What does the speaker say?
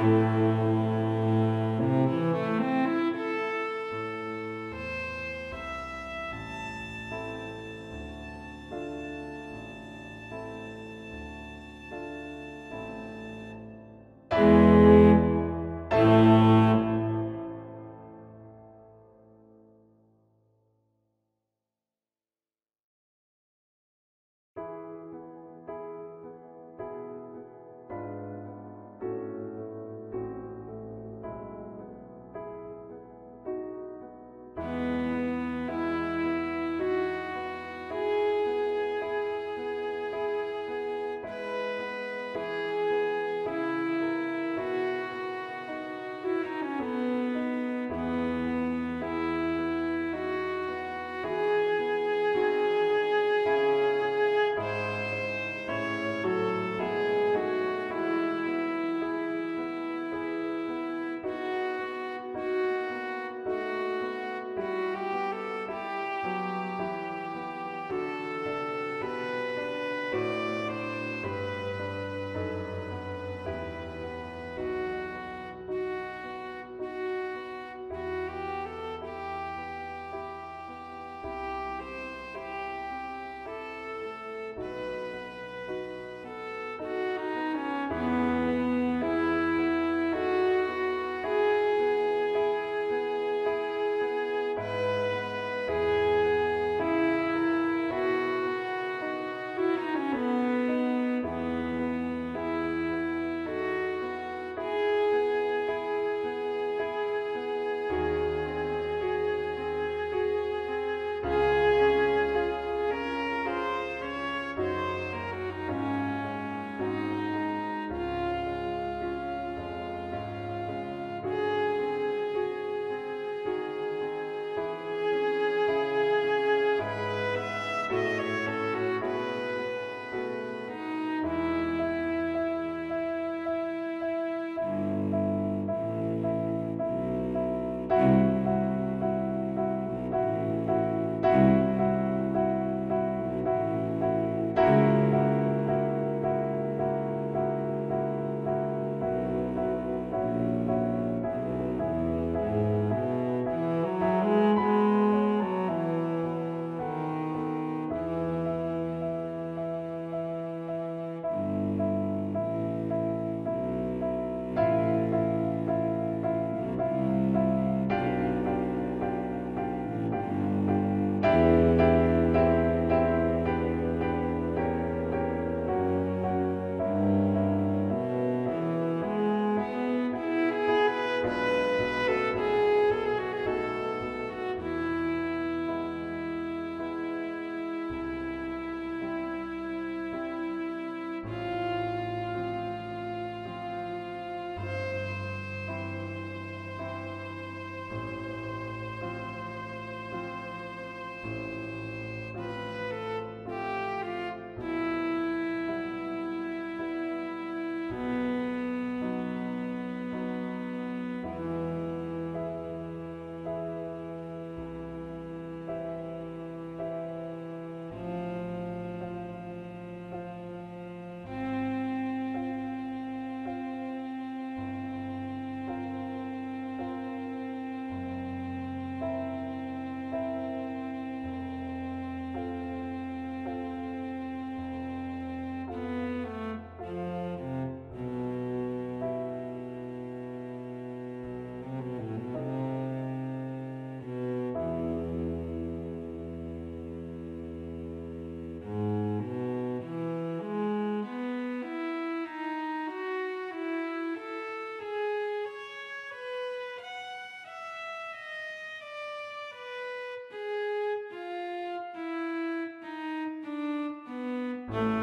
Música Música